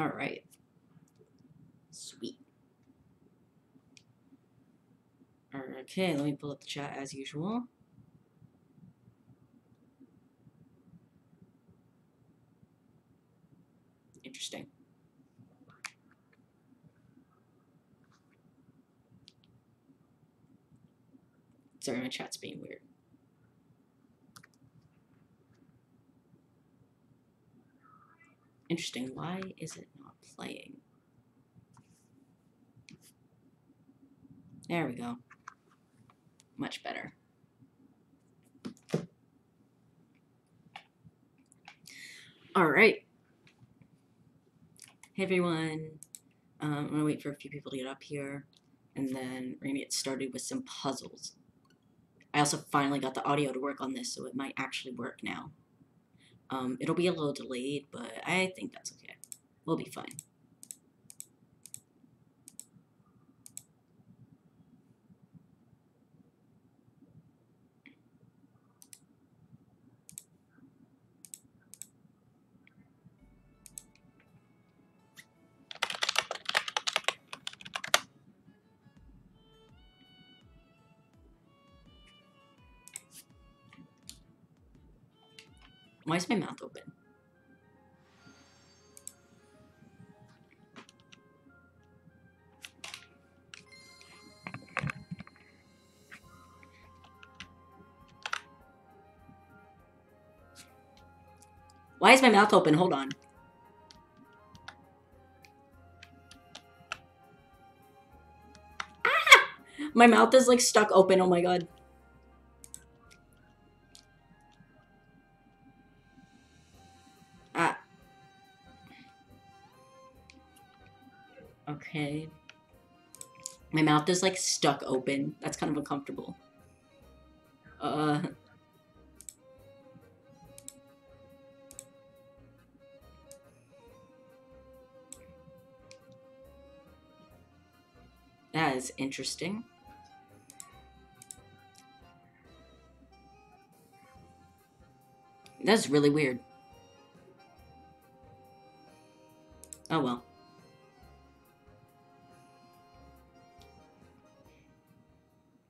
Alright. Sweet. Okay, let me pull up the chat as usual. Interesting. Sorry, my chat's being weird. Interesting. Why is it not playing? There we go. Much better. All right. Hey everyone. Um, I'm gonna wait for a few people to get up here, and then we're gonna get started with some puzzles. I also finally got the audio to work on this, so it might actually work now. Um, it'll be a little delayed, but I think that's okay. We'll be fine. Why is my mouth open? Why is my mouth open? Hold on. Ah! My mouth is like stuck open. Oh my god. My mouth is like stuck open. That's kind of uncomfortable. Uh. That is interesting. That's really weird. Oh well.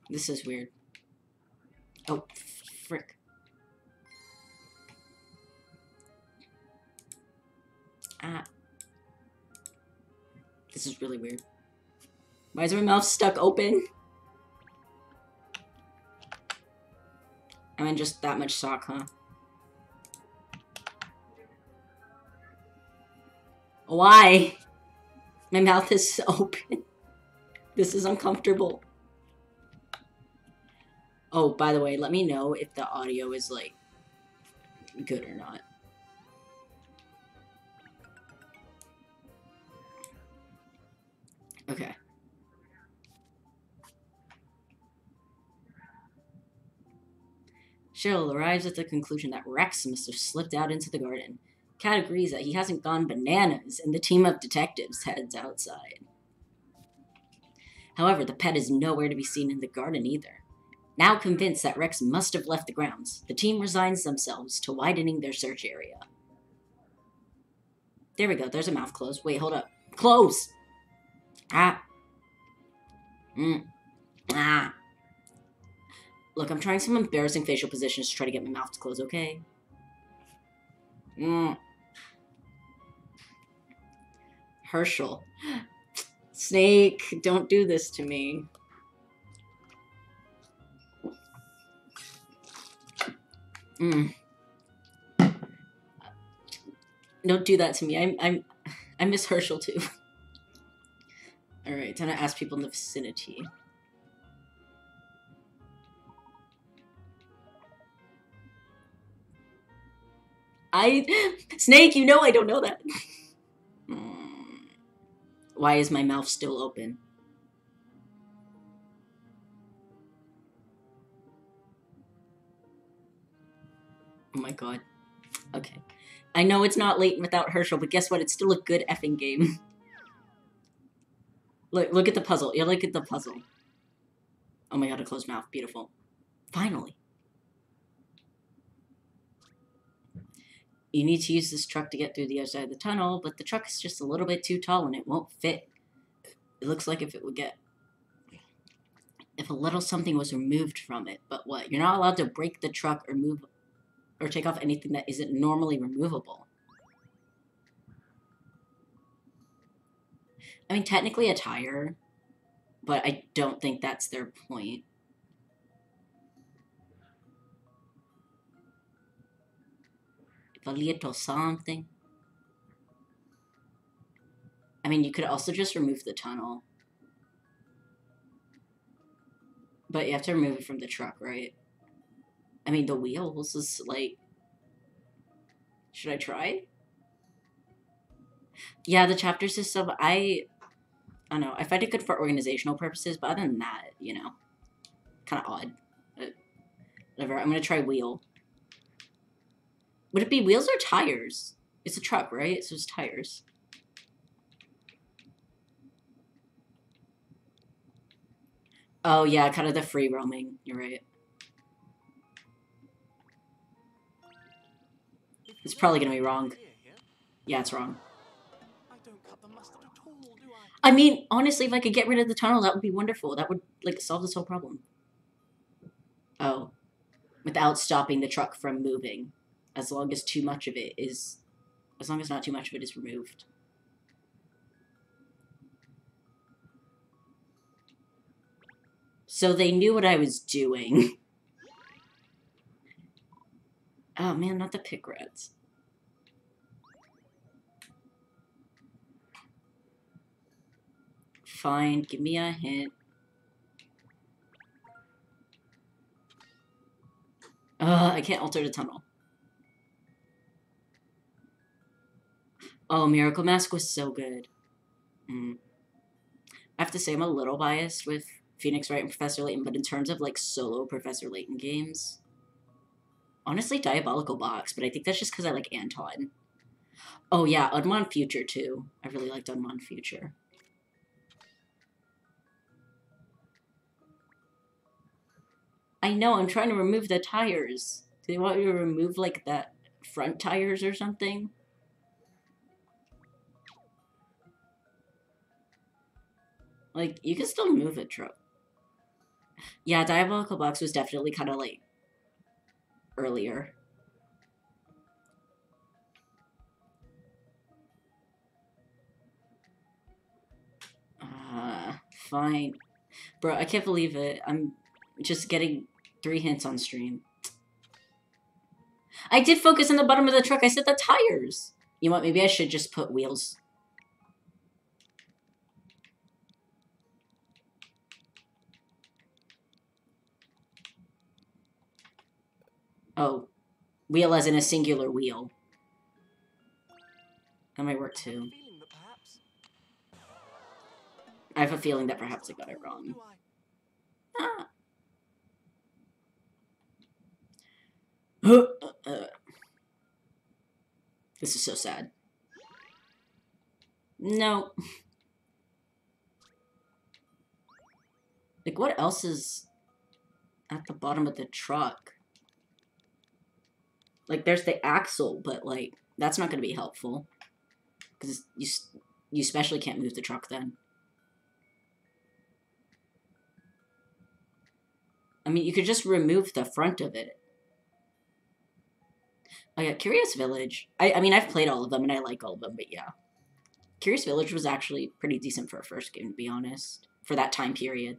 This is weird. Oh, frick. Ah. This is really weird. Why is my mouth stuck open? I'm in just that much sock, huh? Why? My mouth is so open. This is uncomfortable. Oh, by the way, let me know if the audio is, like, good or not. Okay. Sherl arrives at the conclusion that Rex must have slipped out into the garden. Kat agrees that he hasn't gone bananas, and the team of detectives heads outside. However, the pet is nowhere to be seen in the garden either. Now convinced that Rex must have left the grounds, the team resigns themselves to widening their search area. There we go, there's a mouth closed. Wait, hold up. Close! Ah. Mm. Ah. Look, I'm trying some embarrassing facial positions to try to get my mouth to close, okay? Mm. Hershel. Snake, don't do this to me. Mm. Don't do that to me. I'm I'm I miss Hershel too. Alright, time to ask people in the vicinity. I Snake, you know I don't know that. Why is my mouth still open? Oh my god. Okay. I know it's not Layton without Hershel, but guess what? It's still a good effing game. look, look at the puzzle. You look at the puzzle. Oh my god, a closed mouth. Beautiful. Finally. you need to use this truck to get through the other side of the tunnel, but the truck is just a little bit too tall and it won't fit. It looks like if it would get if a little something was removed from it, but what? You're not allowed to break the truck or move or take off anything that isn't normally removable. I mean, technically a tire, but I don't think that's their point. If a little something. I mean, you could also just remove the tunnel. But you have to remove it from the truck, right? I mean, the wheels is like. Should I try? Yeah, the chapter system, I. I don't know. I find it good for organizational purposes, but other than that, you know, kind of odd. But whatever. I'm gonna try wheel. Would it be wheels or tires? It's a truck, right? So it's tires. Oh yeah, kind of the free roaming. You're right. It's probably gonna be wrong. Yeah, it's wrong. I mean, honestly, if I could get rid of the tunnel, that would be wonderful. That would, like, solve this whole problem. Oh. Without stopping the truck from moving. As long as too much of it is... As long as not too much of it is removed. So they knew what I was doing. oh man, not the pick rats. Fine, give me a hint. Uh, I can't alter the tunnel. Oh, Miracle Mask was so good. Mm. I have to say I'm a little biased with Phoenix Wright and Professor Layton, but in terms of like solo Professor Layton games, honestly, Diabolical Box, but I think that's just because I like Anton. Oh yeah, Unwound Future too. I really liked Unwound Future. I know, I'm trying to remove the tires. Do they want me to remove like that front tires or something? Like, you can still move a truck. Yeah, Diabolical Box was definitely kind of like earlier. Uh, fine. Bro, I can't believe it. I'm just getting three hints on stream. I did focus on the bottom of the truck. I said the tires. You know what? Maybe I should just put wheels. Oh, wheel as in a singular wheel. That might work too. I have a feeling that perhaps I got it wrong. Ah. This is so sad. No. Like, what else is at the bottom of the truck? Like, there's the axle, but, like, that's not going to be helpful. Because you, you especially can't move the truck then. I mean, you could just remove the front of it. Oh yeah, Curious Village. I, I mean, I've played all of them and I like all of them, but yeah. Curious Village was actually pretty decent for a first game, to be honest. For that time period.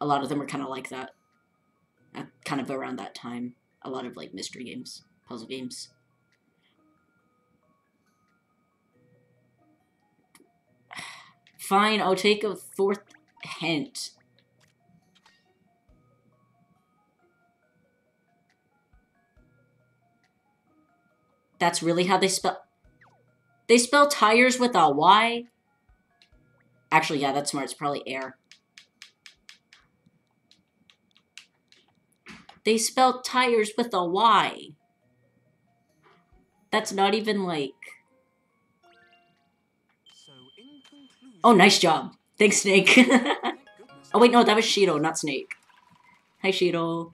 A lot of them were kind of like that. Uh, kind of around that time a lot of like mystery games, puzzle games. Fine, I'll take a fourth hint. That's really how they spell... They spell tires with a Y? Actually, yeah, that's smart. It's probably air. They spell tires with a Y. That's not even like... oh, nice job. Thanks, Snake. oh, wait, no, that was Shido, not Snake. Hi, Shido.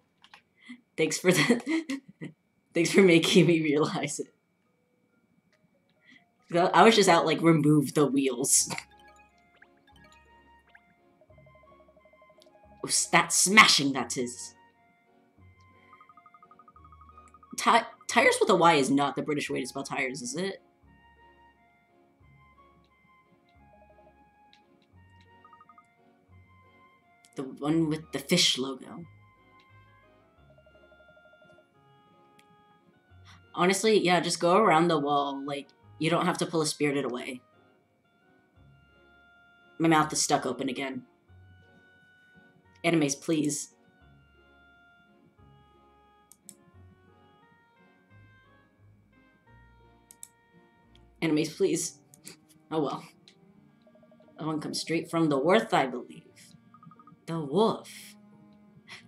Thanks for the... Thanks for making me realize it. I was just out like remove the wheels. Oh, that smashing that is. Ti tires with a Y is not the British way to spell tires, is it? The one with the fish logo. Honestly, yeah, just go around the wall. Like, you don't have to pull a spirited away. My mouth is stuck open again. Animes, please. Animes, please. Oh well. That one comes straight from the Worth, I believe. The wolf.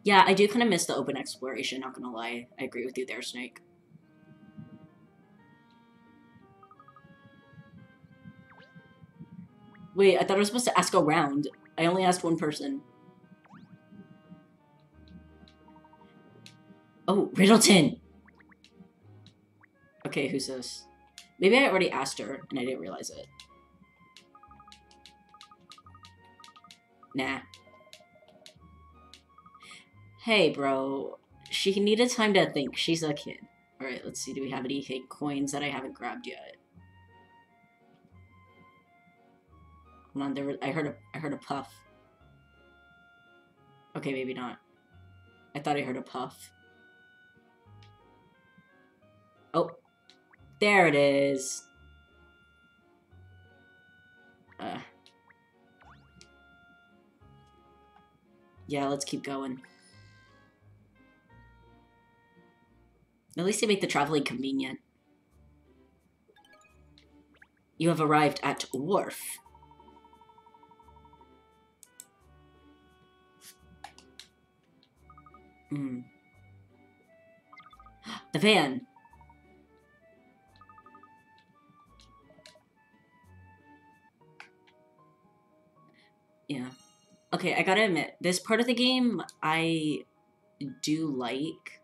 Yeah, I do kind of miss the open exploration, not gonna lie. I agree with you there, Snake. Wait, I thought I was supposed to ask around. I only asked one person. Oh, Riddleton! Okay, who's this? Maybe I already asked her and I didn't realize it. Nah. Hey, bro. She needed time to think. She's a kid. Alright, let's see. Do we have any coins that I haven't grabbed yet? Hold on, there was, I heard a I heard a puff. Okay, maybe not. I thought I heard a puff. Oh. There it is. Uh. Yeah, let's keep going. At least they make the traveling convenient. You have arrived at Wharf. Hmm. The van. Yeah. Okay, I gotta admit, this part of the game I do like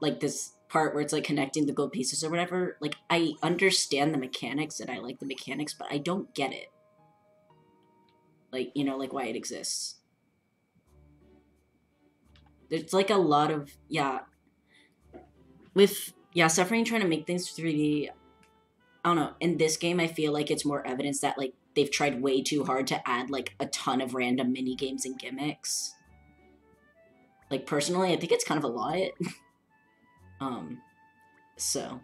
like this part where it's like connecting the gold pieces or whatever, like I understand the mechanics and I like the mechanics, but I don't get it. Like, you know, like why it exists. There's like a lot of yeah. With yeah, suffering trying to make things 3D. I don't know. In this game, I feel like it's more evidence that like they've tried way too hard to add like a ton of random mini games and gimmicks. Like personally, I think it's kind of a lot. Um, so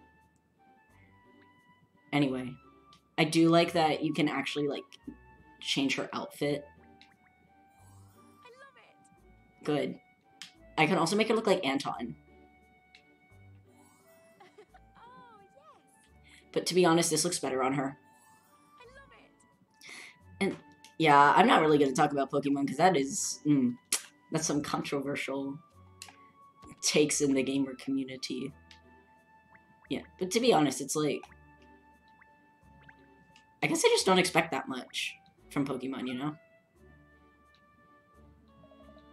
anyway, I do like that you can actually like change her outfit. I love it. Good. I can also make it look like Anton. But to be honest, this looks better on her. And yeah, I'm not really going to talk about Pokemon because that is mm, that's some controversial takes in the gamer community. Yeah, but to be honest, it's like... I guess I just don't expect that much from Pokemon, you know?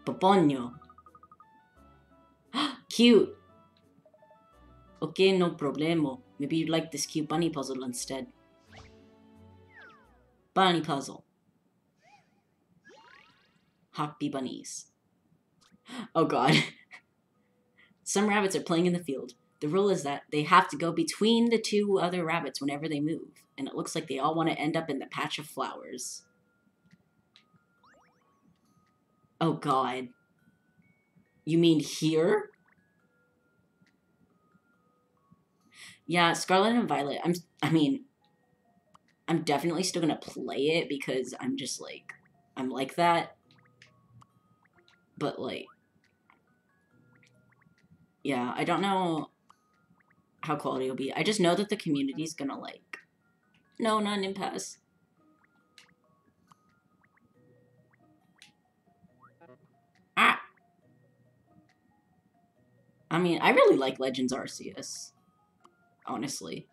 Poponyo. Cute! Okay, no problemo. Maybe you'd like this cute bunny puzzle instead. Bunny puzzle. Happy bunnies. Oh god. Some rabbits are playing in the field. The rule is that they have to go between the two other rabbits whenever they move, and it looks like they all want to end up in the patch of flowers. Oh god. You mean here? Yeah, Scarlet and Violet. I'm I mean I'm definitely still to play it because I'm just like I'm like that. But like yeah, I don't know how quality will be. I just know that the community's gonna like. No, not an impasse. Ah. I mean, I really like Legends Arceus. Honestly.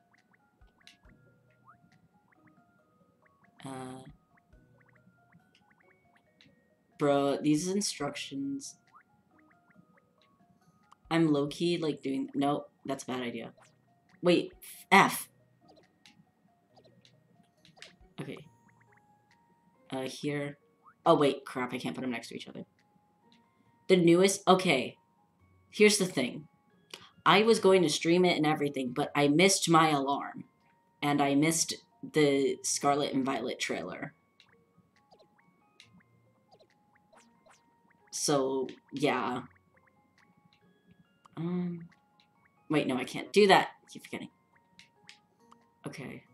Uh. Bro, these instructions I'm low-key, like, doing... No, that's a bad idea. Wait, F. Okay. Uh, here. Oh, wait, crap, I can't put them next to each other. The newest, okay. Here's the thing. I was going to stream it and everything, but I missed my alarm. And I missed the Scarlet and Violet trailer. So, yeah. Um, wait, no, I can't do that. I keep forgetting. Okay.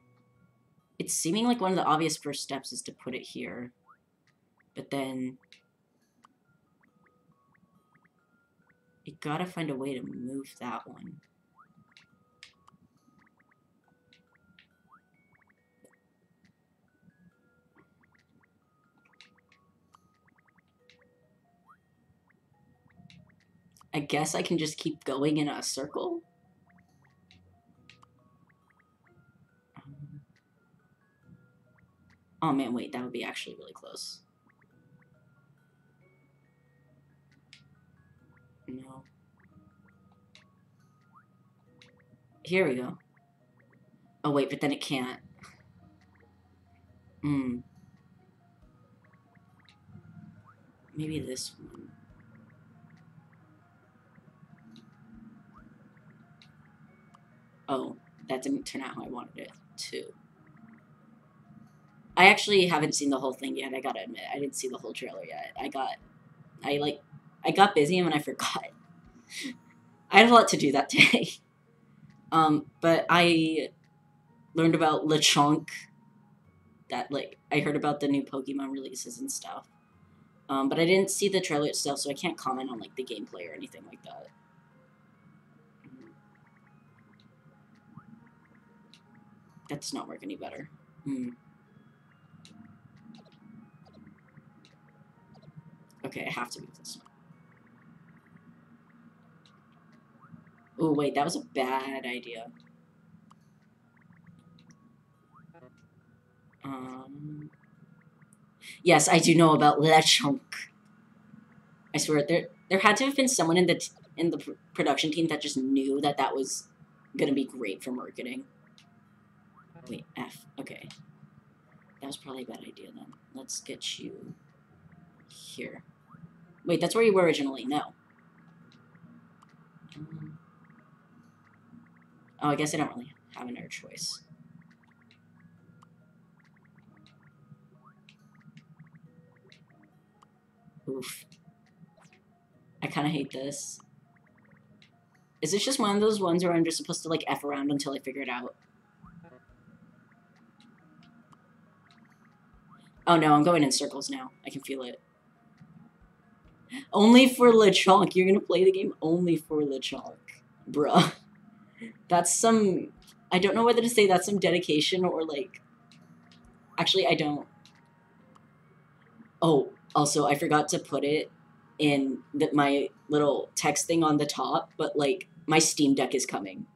It's seeming like one of the obvious first steps is to put it here. But then... You gotta find a way to move that one. I guess I can just keep going in a circle? Um, oh man, wait, that would be actually really close. Here we go. Oh wait, but then it can't. Hmm. Maybe this one. Oh, that didn't turn out how I wanted it to. I actually haven't seen the whole thing yet. I gotta admit, I didn't see the whole trailer yet. I got, I like, I got busy and I forgot. I had a lot to do that day. um, but I learned about Lechonk. That like I heard about the new Pokemon releases and stuff. Um, but I didn't see the trailer itself, so I can't comment on like the gameplay or anything like that. That does not work any better. Hmm. Okay, I have to move this one. Oh, wait, that was a bad idea. Um, yes, I do know about Lechonk. I swear, there there had to have been someone in the in the pr production team that just knew that that was gonna be great for marketing. Wait, F. Okay. That was probably a bad idea then. Let's get you here. Wait, that's where you were originally. No. Um, oh, I guess I don't really have another choice. Oof. I kind of hate this. Is this just one of those ones where I'm just supposed to, like, F around until I figure it out? Oh no, I'm going in circles now. I can feel it. Only for Lechonk. You're gonna play the game only for Lechonk. Bruh. That's some... I don't know whether to say that's some dedication or, like... Actually, I don't. Oh, also, I forgot to put it in that my little text thing on the top, but, like, my Steam Deck is coming.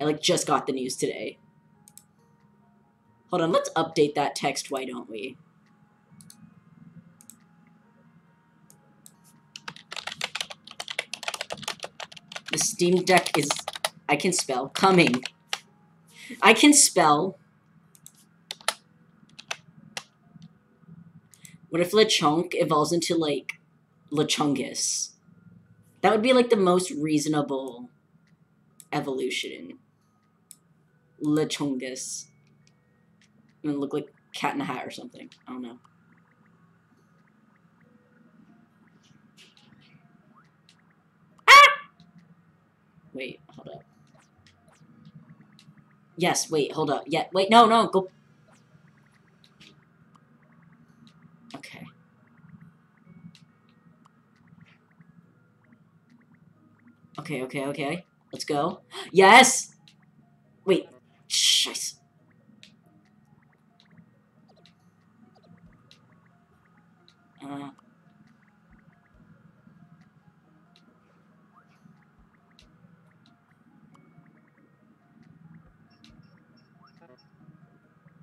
I, like, just got the news today. Hold on, let's update that text, why don't we? The Steam Deck is... I can spell. Coming. I can spell. What if Lechonk evolves into, like, LeChungus? That would be, like, the most reasonable evolution. Lechongus and look like Cat in a Hat or something. I don't know. Ah! Wait, hold up. Yes, wait, hold up. Yeah, wait, no, no, go. Okay. Okay, okay, okay. Let's go. Yes! Wait. Scheiße.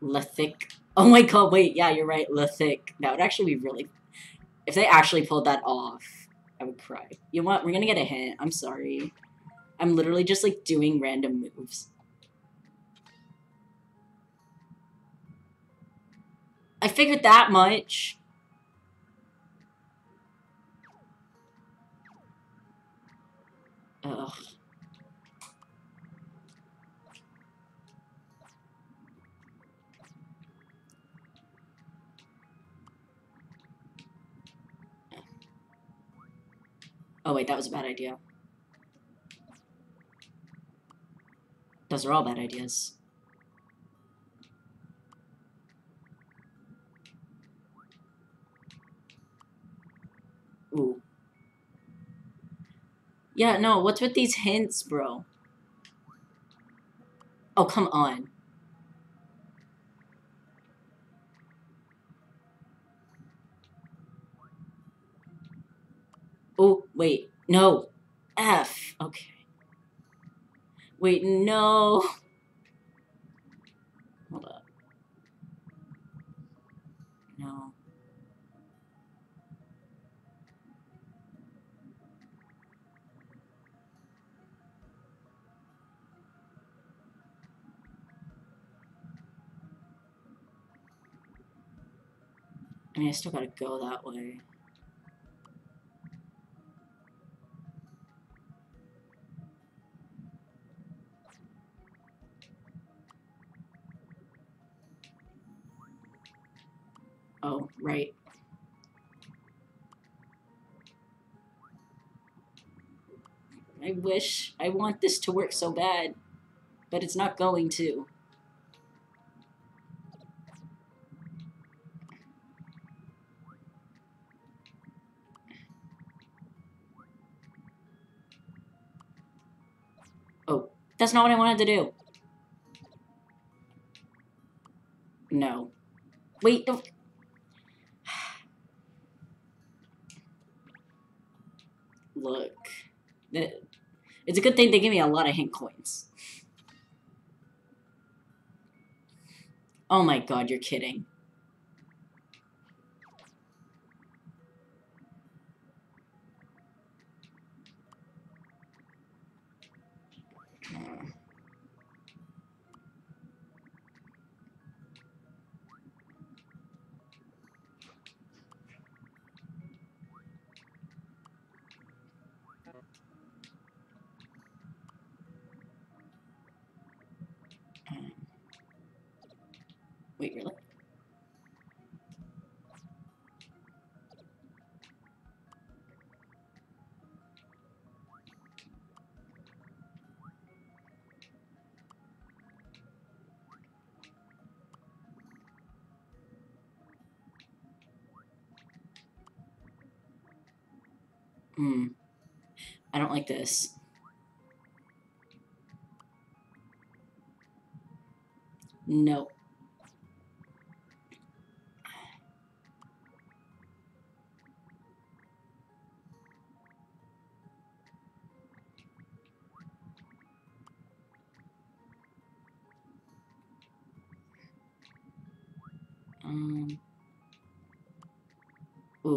Lithic. Oh my god, wait, yeah, you're right, Lithic. That would actually be really... If they actually pulled that off, I would cry. You know what? We're gonna get a hint. I'm sorry. I'm literally just, like, doing random moves. I figured that much. Ugh. Oh wait, that was a bad idea. Those are all bad ideas. Ooh. Yeah, no, what's with these hints, bro? Oh, come on. Oh, wait. No. F. Okay. Wait, no. Hold up. No. I mean, I still gotta go that way. Oh, right. I wish, I want this to work so bad, but it's not going to. Oh, that's not what I wanted to do. No. Wait, don't. Look. It's a good thing they give me a lot of hint coins. Oh my god, you're kidding. Wait, really? Hmm. I don't like this. No.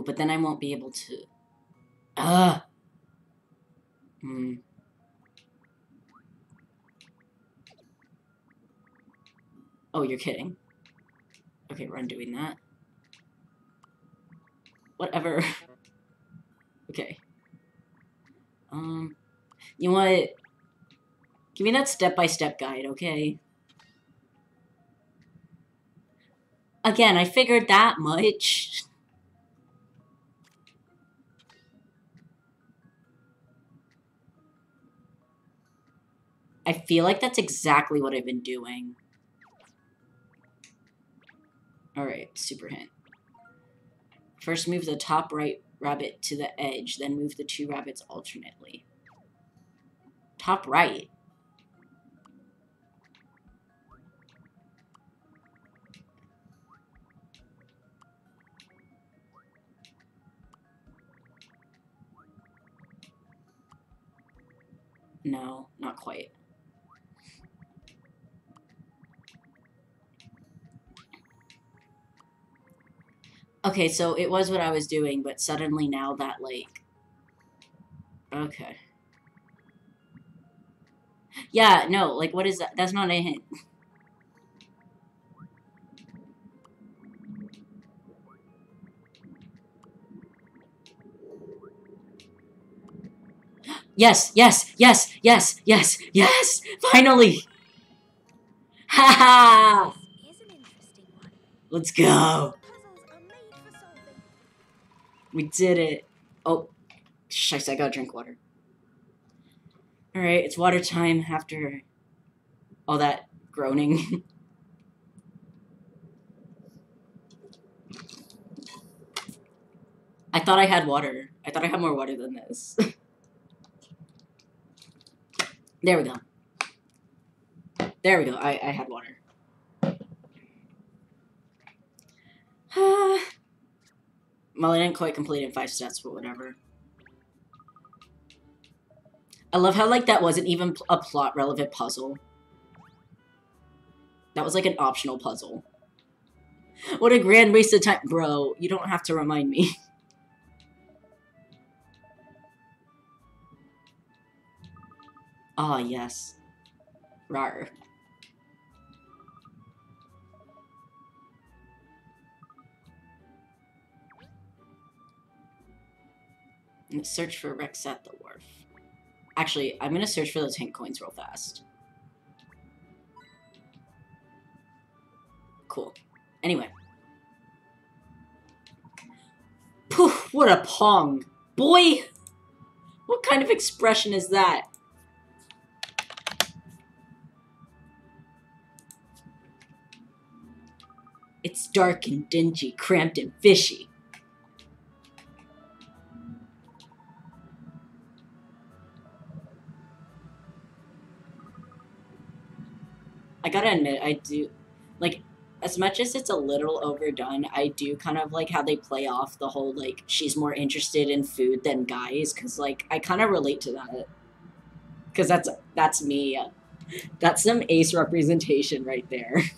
But then I won't be able to. Ah. Hmm. Oh, you're kidding. Okay, we're undoing that. Whatever. okay. Um, you know what? Give me that step-by-step -step guide, okay? Again, I figured that much. I feel like that's exactly what I've been doing. Alright, super hint. First move the top right rabbit to the edge, then move the two rabbits alternately. Top right? No, not quite. Okay, so it was what I was doing, but suddenly now that, like... Okay. Yeah, no, like, what is that? That's not a hint. Yes, yes, yes, yes, yes, yes! Finally! Ha ha! Let's go! We did it. Oh, shucks, I gotta drink water. Alright, it's water time after all that groaning. I thought I had water. I thought I had more water than this. there we go. There we go. I, I had water. well, I didn't quite complete in five steps, but whatever. I love how, like, that wasn't even a plot-relevant puzzle. That was, like, an optional puzzle. What a grand waste of time. Bro, you don't have to remind me. Ah, yes. Rar. Let's search for Rex at the wharf. Actually, I'm gonna search for those hint coins real fast. Cool. Anyway. Poof, what a pong. Boy! What kind of expression is that? It's dark and dingy, cramped and fishy. I gotta admit, I do like as much as it's a little overdone. I do kind of like how they play off the whole like she's more interested in food than guys, because like I kind of relate to that. Because that's that's me. That's some ace representation right there.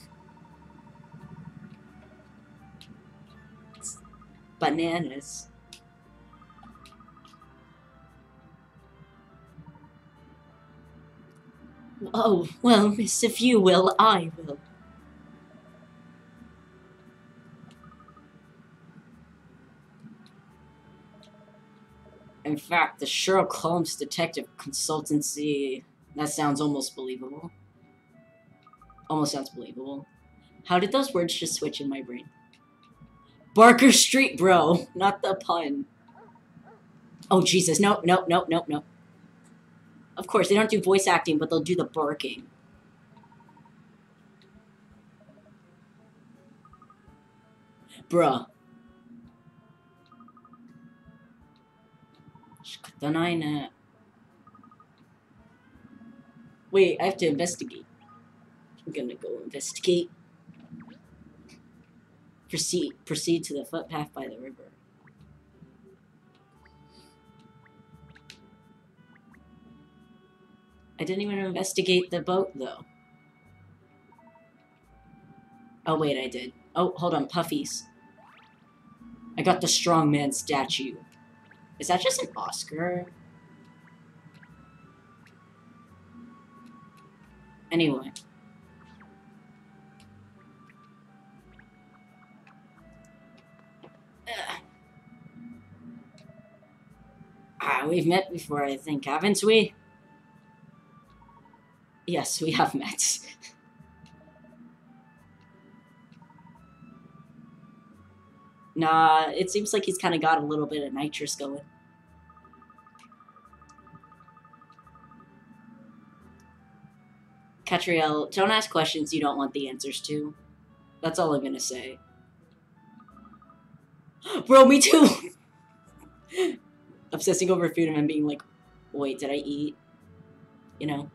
Bananas. Oh, well, miss, if you will, I will. In fact, the Sherlock Holmes Detective Consultancy. That sounds almost believable. Almost sounds believable. How did those words just switch in my brain? Barker Street, bro, not the pun. Oh, Jesus. No, no, no, no, no. Of course, they don't do voice acting, but they'll do the barking. Bruh. Nine. Wait, I have to investigate. I'm gonna go investigate. Proceed, proceed to the footpath by the river. I didn't even investigate the boat, though. Oh, wait, I did. Oh, hold on, puffies. I got the strongman statue. Is that just an Oscar? Anyway. Ugh. Ah, we've met before, I think, haven't we? Yes, we have met. nah, it seems like he's kind of got a little bit of nitrous going. Katrielle, don't ask questions you don't want the answers to. That's all I'm gonna say. Bro, me too! Obsessing over food and then being like, wait, did I eat? You know?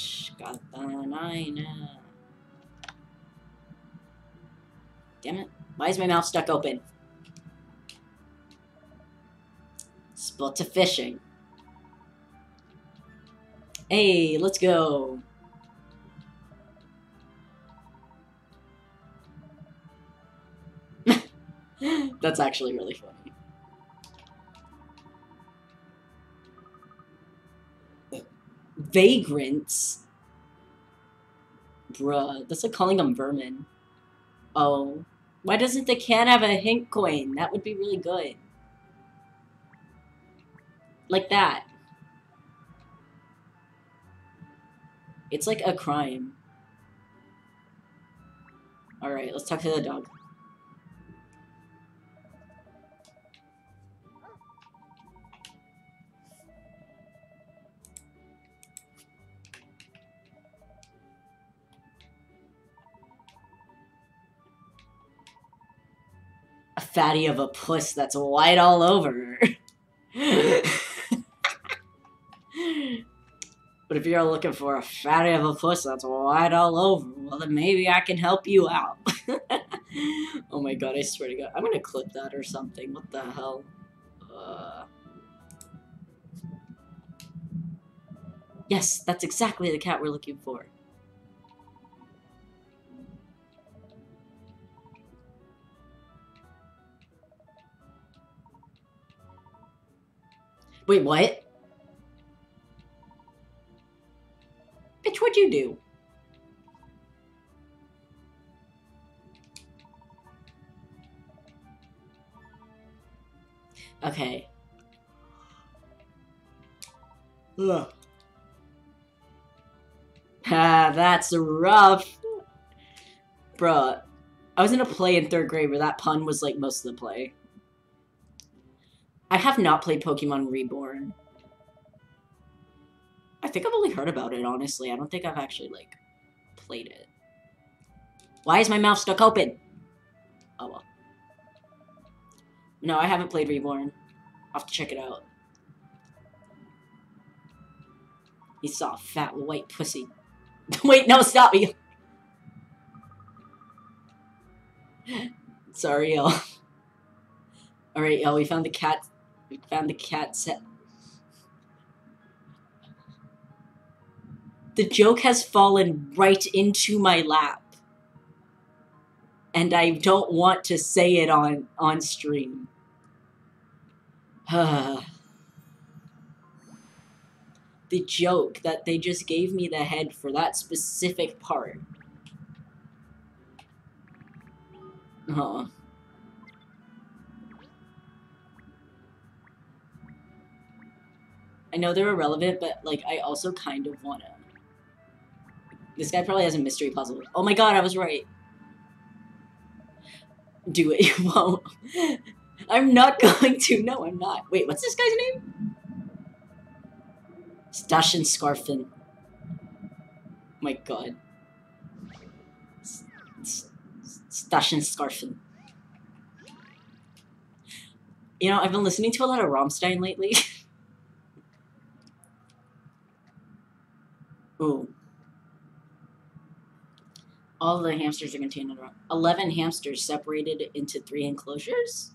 Shkatanina. Damn it. Why is my mouth stuck open? Split to fishing. Hey, let's go. That's actually really funny. Vagrants? Bruh, that's like calling them vermin. Oh. Why doesn't the can have a hint coin? That would be really good. Like that. It's like a crime. Alright, let's talk to the dog. Fatty of a puss that's white all over. But if you're looking for a fatty of a puss that's white all over, well then maybe I can help you out. oh my god, I swear to god. I'm gonna clip that or something. What the hell? Uh... Yes, that's exactly the cat we're looking for. Wait, what? Bitch, what'd you do? Okay. Ugh. Ah, that's rough. Bruh. I was in a play in third grade where that pun was like most of the play. I have not played Pokemon Reborn. I think I've only heard about it, honestly. I don't think I've actually, like, played it. Why is my mouth stuck open? Oh, well. No, I haven't played Reborn. I'll have to check it out. He saw a fat white pussy. Wait, no, stop me! Sorry, y'all. Alright, y'all, we found the cat. We found the cat set. The joke has fallen right into my lap. And I don't want to say it on, on stream. the joke that they just gave me the head for that specific part. Huh. I know they're irrelevant, but like I also kind of wanna. This guy probably has a mystery puzzle. Oh my god, I was right. Do it, you won't. I'm not going to. No, I'm not. Wait, what's this guy's name? Stashin Scarfin. Oh my god. Stashin Scarfin. You know, I've been listening to a lot of Rammstein lately. Ooh. All the hamsters are contained in a row. 11 hamsters separated into three enclosures?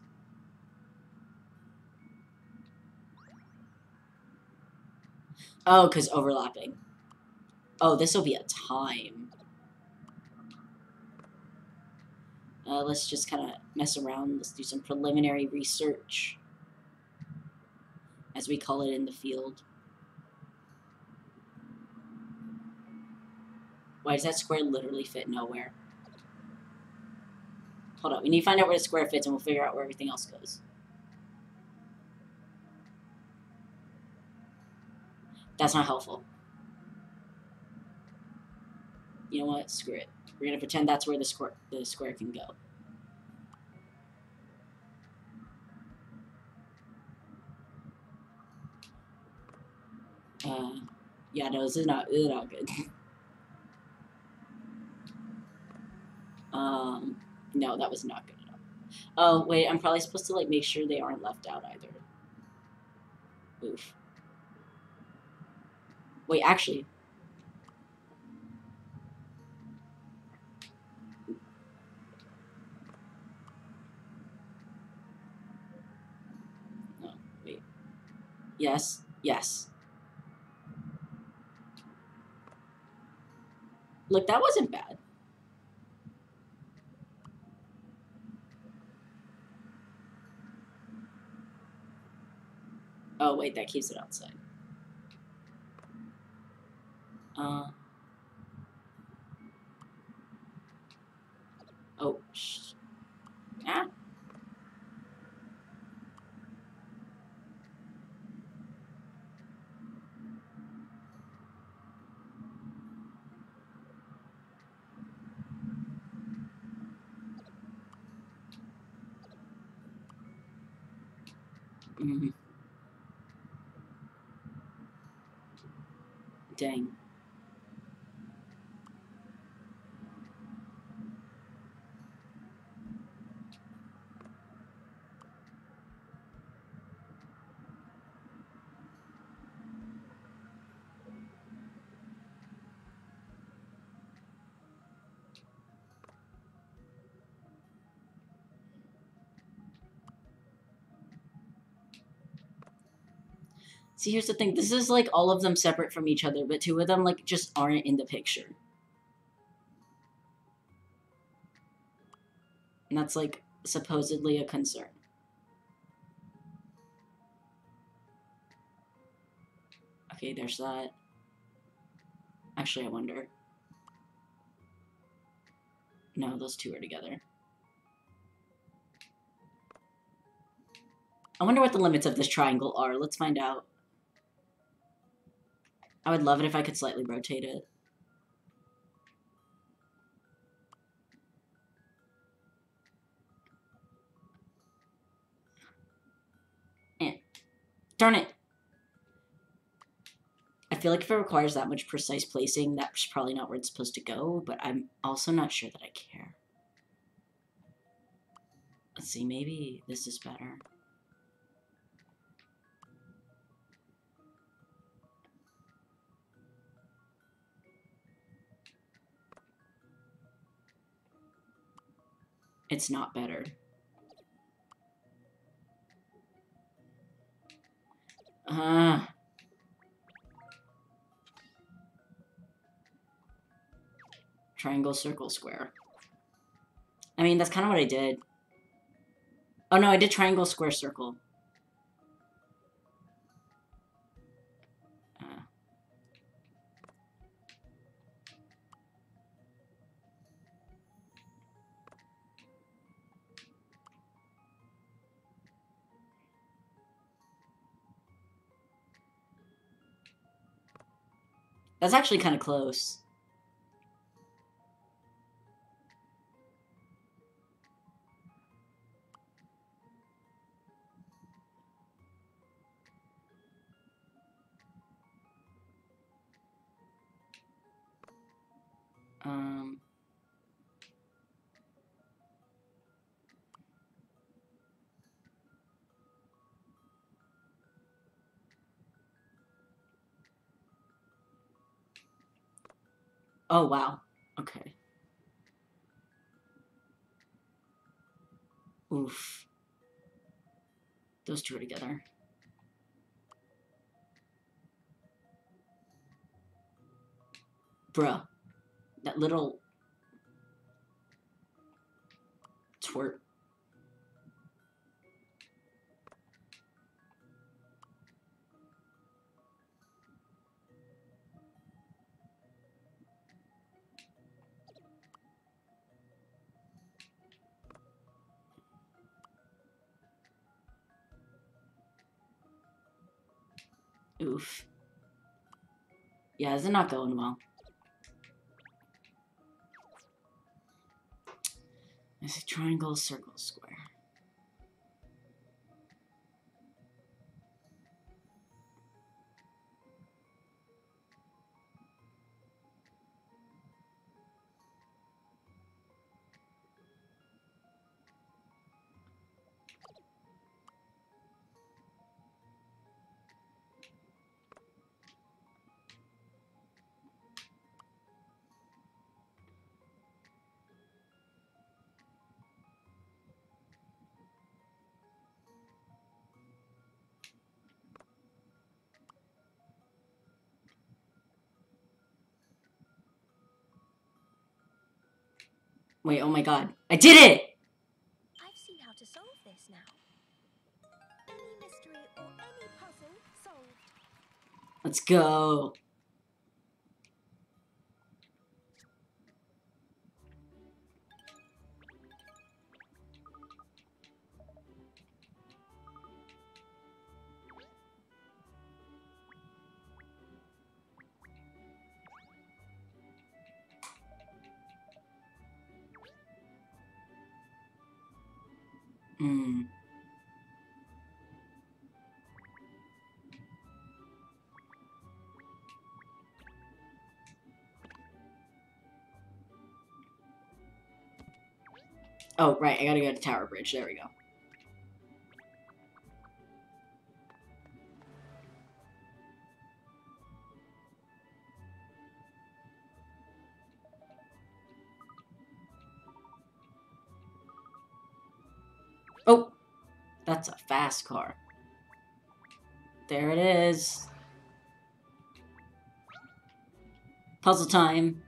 Oh, because overlapping. Oh, this will be a time. Uh, let's just kind of mess around. Let's do some preliminary research, as we call it in the field. Why does that square literally fit nowhere? Hold up, we need to find out where the square fits and we'll figure out where everything else goes. That's not helpful. You know what? Screw it. We're gonna pretend that's where the square the square can go. Uh, yeah, no, this is not this is not good. um, no, that was not good enough. Oh wait, I'm probably supposed to like make sure they aren't left out either. Oof. Wait, actually. No, wait. Yes, yes. Look, that wasn't bad. Oh, wait, that keeps it outside. Uh, oh, sh ah. Mm-hmm. Dang. See, here's the thing. This is like all of them separate from each other, but two of them like just aren't in the picture. And that's like supposedly a concern. Okay, there's that. Actually, I wonder. No, those two are together. I wonder what the limits of this triangle are. Let's find out. I would love it if I could slightly rotate it. Eh. Darn it. I feel like if it requires that much precise placing, that's probably not where it's supposed to go, but I'm also not sure that I care. Let's see, maybe this is better. It's not better. Ah. Triangle, circle, square. I mean, that's kind of what I did. Oh no, I did triangle, square, circle. That's actually kind of close. Oh, wow. Okay. Oof. Those two are together. Bruh that little twerp. Oof. Yeah, is it not going well? Is a triangle, circle, square. Wait, oh my god. I did it! I've seen how to solve this now. Any mystery or any puzzle solved. Let's go. Hmm. Oh, right, I gotta go to Tower Bridge. There we go. Oh! That's a fast car. There it is. Puzzle time.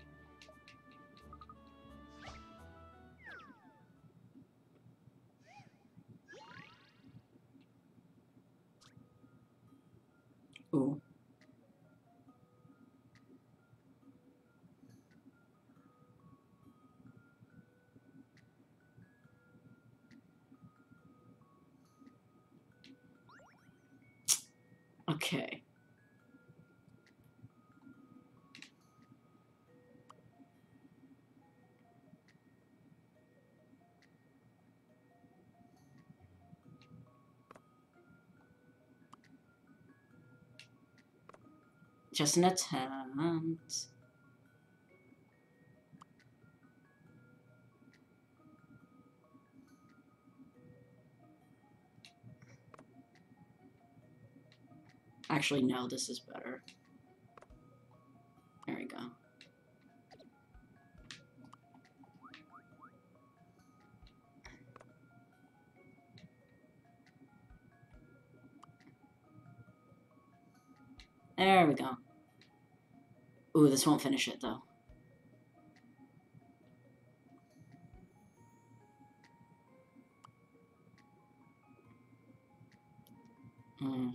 Just an attempt. Actually, no, this is better. There we go. There we go. Ooh, this won't finish it, though. Hmm.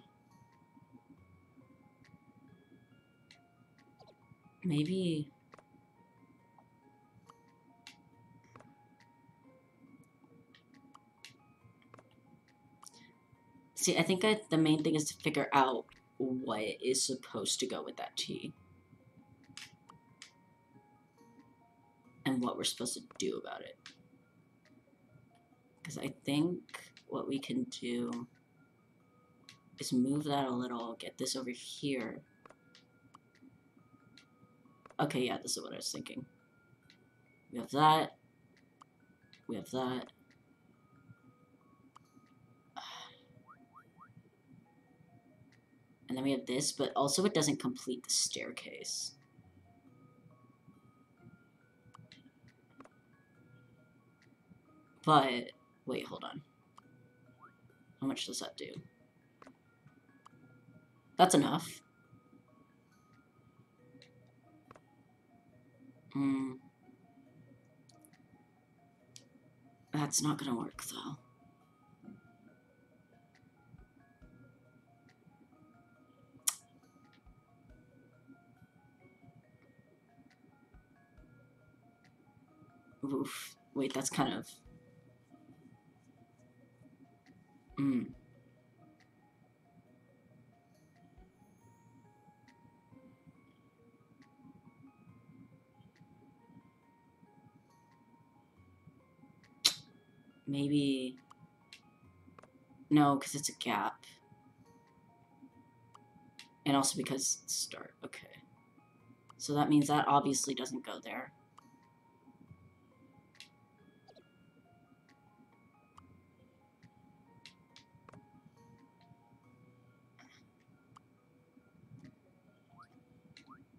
Maybe... See, I think I, the main thing is to figure out what is supposed to go with that T. And what we're supposed to do about it. Because I think what we can do is move that a little, get this over here. Okay, yeah, this is what I was thinking. We have that. We have that. And then we have this, but also it doesn't complete the staircase. But, wait, hold on. How much does that do? That's enough. Hmm. That's not gonna work, though. Oof. Wait, that's kind of... Hmm. Maybe... No, because it's a gap. And also because start. Okay. So that means that obviously doesn't go there.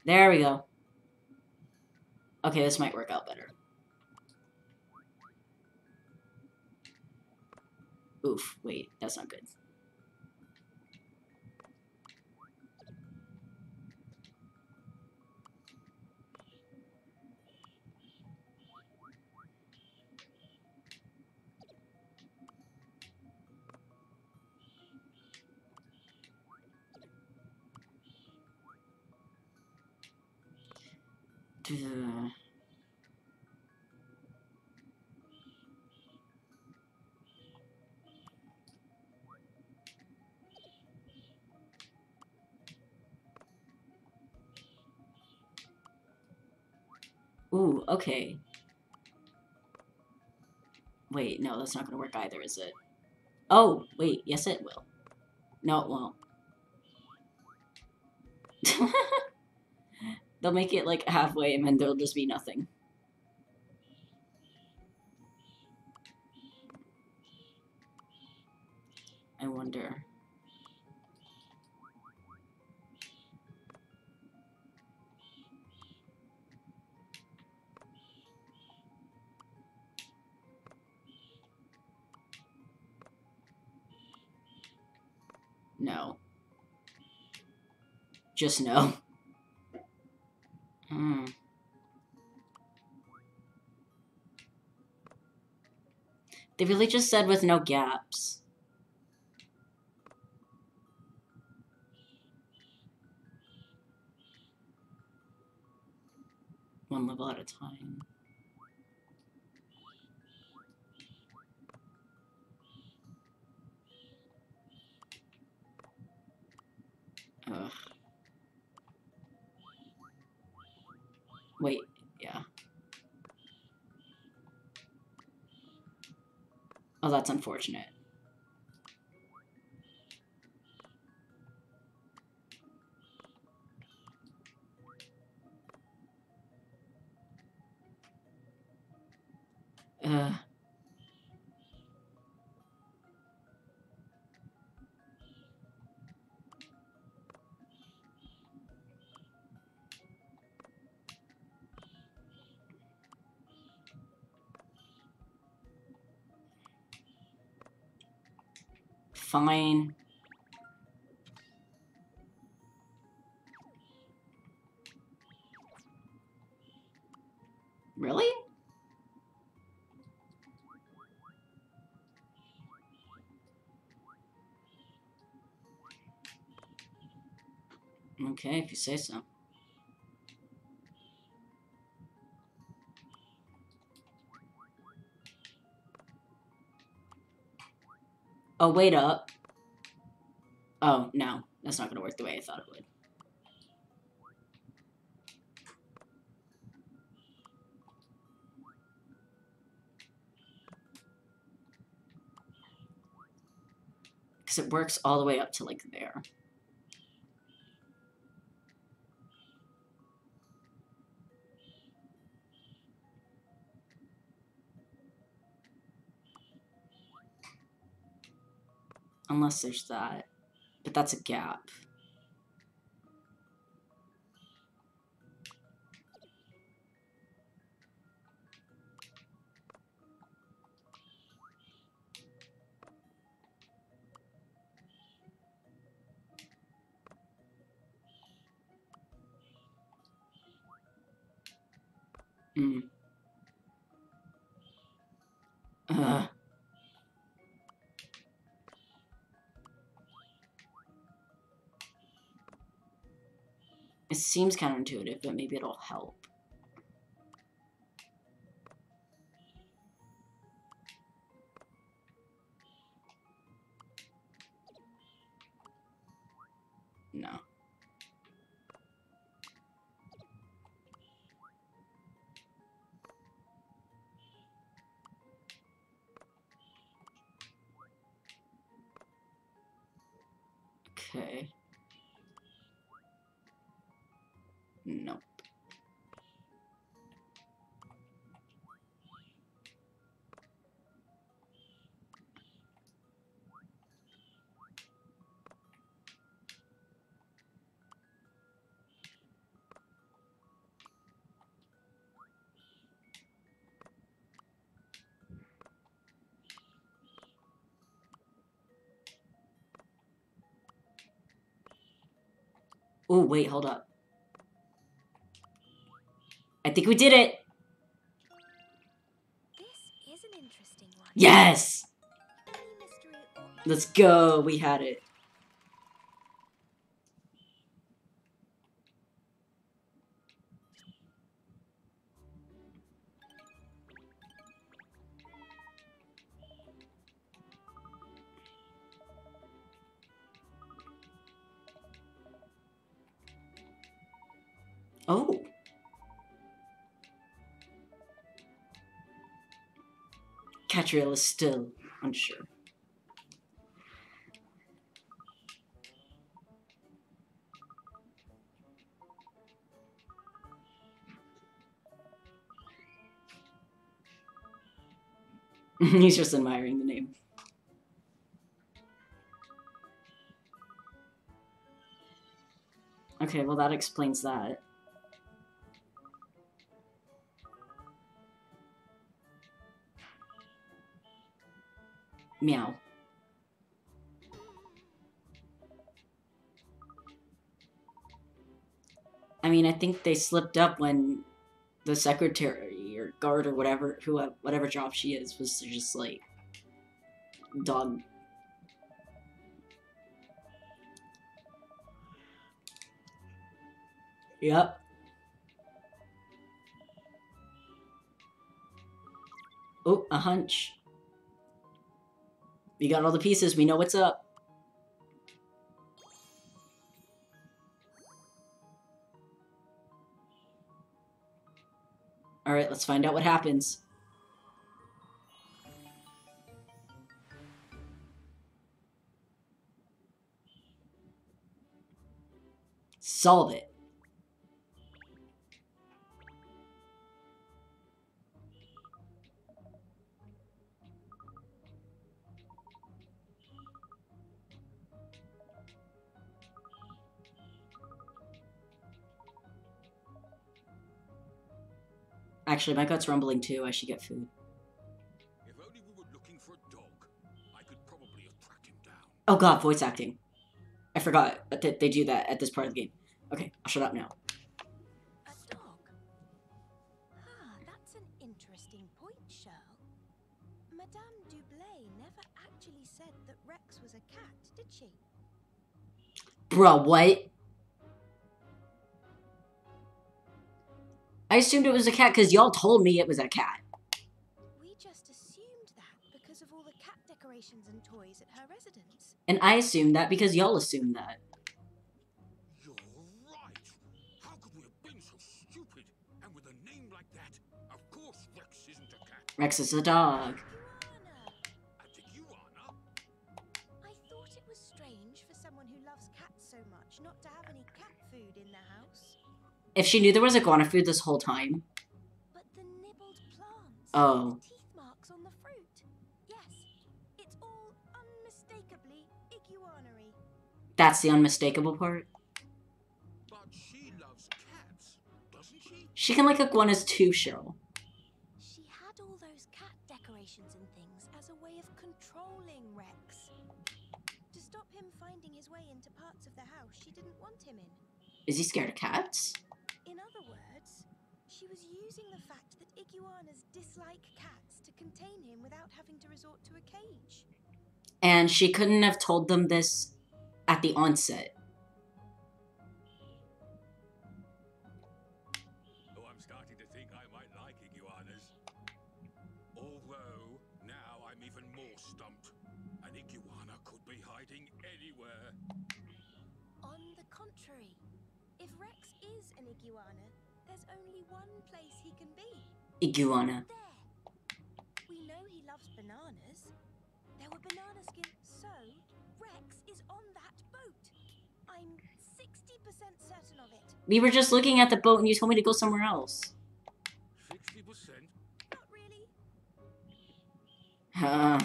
There we go. Okay, this might work out better. Oof, wait, that's not good. Duh. Ooh, okay. Wait, no, that's not gonna work either, is it? Oh, wait, yes it will. No, it won't. They'll make it like halfway and then there'll just be nothing. I wonder. No. Just no. They really just said with no gaps. One level at a time. Ugh. Wait, Oh, that's unfortunate. Ugh. Fine. Really? Okay, if you say so. Oh, wait up. Oh, no. That's not going to work the way I thought it would. Because it works all the way up to, like, there. Unless there's that. But that's a gap. Mm. It seems counterintuitive, but maybe it'll help. Oh, wait, hold up. I think we did it. This is an interesting one. Yes. Any mystery or Let's go. We had it. Katrielle is still unsure. He's just admiring the name. Okay, well that explains that. Meow. I mean, I think they slipped up when the secretary or guard or whatever, who whatever job she is, was just like dog. Yep. Oh, a hunch. We got all the pieces. We know what's up. Alright, let's find out what happens. Solve it. Actually, my gut's rumbling too. I should get food. If only we were looking for a dog, I could probably have tracked him down. Oh god, voice acting. I forgot that they do that at this part of the game. Okay, I'll shut up now. A dog? Ah, that's an interesting point, Sherl. Madame Dublé never actually said that Rex was a cat, did she? Bruh, what? I assumed it was a cat because y'all told me it was a cat. We just assumed that because of all the cat decorations and toys at her residence. And I assumed that because y'all assumed that. You're right. How could we have been so stupid? And with a name like that, of course Rex isn't a cat. Rex is a dog. If she knew there was iguana food this whole time. But the nibbled plants. Oh. Teeth marks on the fruit. Yes, it's all unmistakably iguanary. That's the unmistakable part. But she loves cats, doesn't she? She can like iguanas too, Cheryl. She had all those cat decorations and things as a way of controlling Rex. To stop him finding his way into parts of the house she didn't want him in. Is he scared of cats? In other words, she was using the fact that iguanas dislike cats to contain him without having to resort to a cage. And she couldn't have told them this at the onset. Iguana. We know he loves bananas. There were banana skins, so Rex is on that boat. I'm 60% certain of it. We were just looking at the boat and you told me to go somewhere else. 60%? Not really. Huh.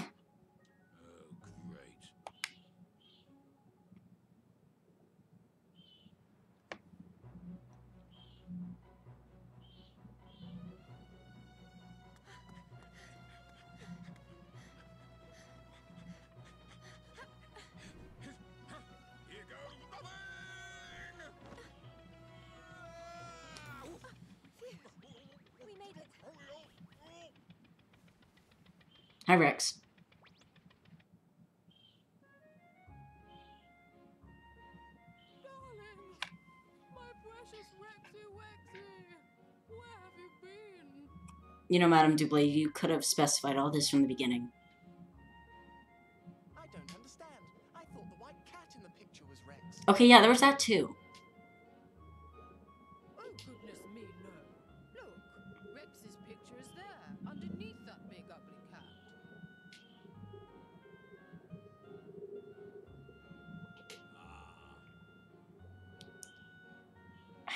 Hi, Rex. Darling, my precious Rexy Wexy, where have you know, Madame Dublé, you could have specified all this from the beginning. I don't understand. I thought the white cat in the picture was Rex. Okay, yeah, there was that too.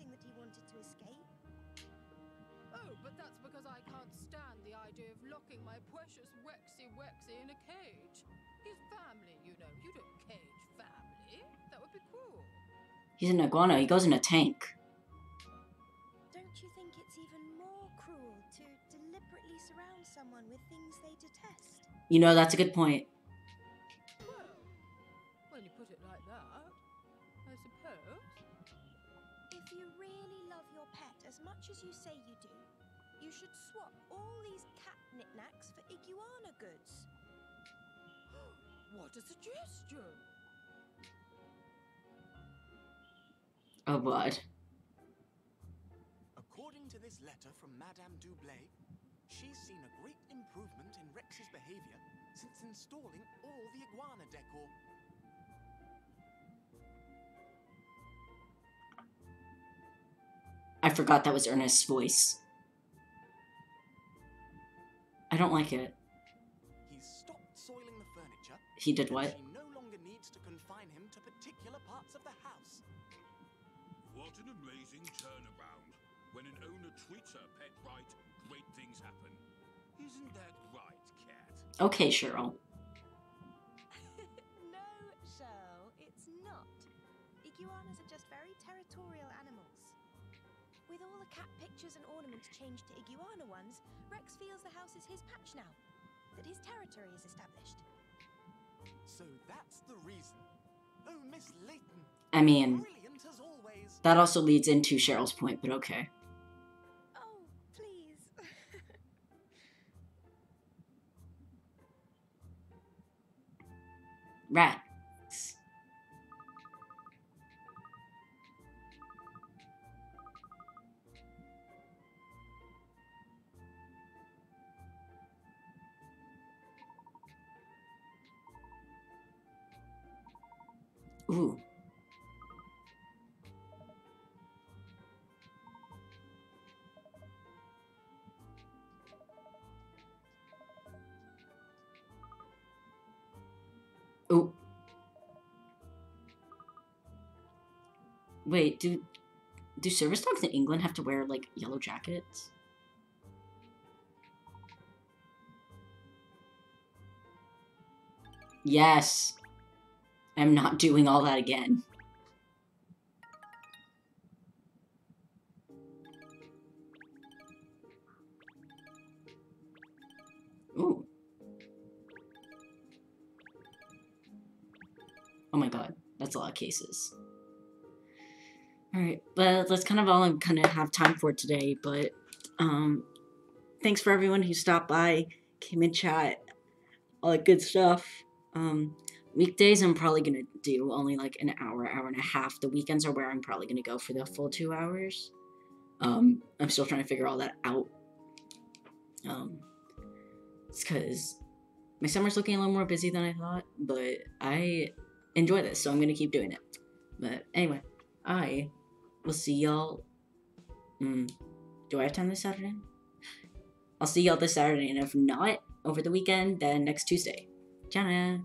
surprising that he wanted to escape. Oh, but that's because I can't stand the idea of locking my precious Wexy Wexy in a cage. He's family, you know. You don't cage family. That would be cruel. he's an iguana. He goes in a tank. Don't you think it's even more cruel to deliberately surround someone with things they detest? You know, that's a good point. What a suggestion! Oh, God. According to this letter from Madame Dublé, she's seen a great improvement in Rex's behavior since installing all the iguana decor. I forgot that was Ernest's voice. I don't like it. He did what? She no longer needs to confine him to particular parts of the house. What an amazing turnaround. When an owner treats her pet right, great things happen. Isn't that right, cat? Okay, Cheryl. no, Sherl, it's not. Iguanas are just very territorial animals. With all the cat pictures and ornaments changed to iguana ones, Rex feels the house is his patch now, that his territory is established. Oh, I mean, Brilliant as always. that also leads into Cheryl's point, but okay. Oh, please. Wait, do do service dogs in England have to wear like yellow jackets? Yes. I'm not doing all that again. Ooh. Oh my god, that's a lot of cases. Alright, but that's kind of all I'm kind of have time for today, but um thanks for everyone who stopped by, came in chat, all that good stuff. Um weekdays I'm probably gonna do only like an hour, hour and a half. The weekends are where I'm probably gonna go for the full two hours. Um I'm still trying to figure all that out. Um it's cause my summer's looking a little more busy than I thought, but I enjoy this, so I'm gonna keep doing it. But anyway, I will see y'all. Mm, do I have time this Saturday? I'll see y'all this Saturday, and if not over the weekend, then next Tuesday. Ciao.